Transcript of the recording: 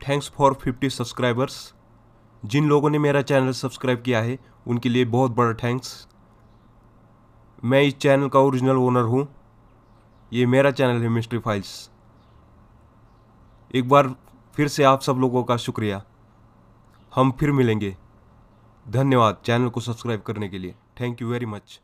Thanks for fifty subscribers जिन लोगों ने मेरा चैनल सब्सक्राइब किया है, उनके लिए बहुत बड़ा थैंक्स मैं इस चैनल का ओरिजिनल ओनर हूँ। ये मेरा चैनल है मिस्ट्री फाइल्स एक बार फिर से आप सब लोगों का शुक्रिया। हम फिर मिलेंगे। धन्यवाद चैनल को सब्सक्राइब करने के लिए। Thank you very much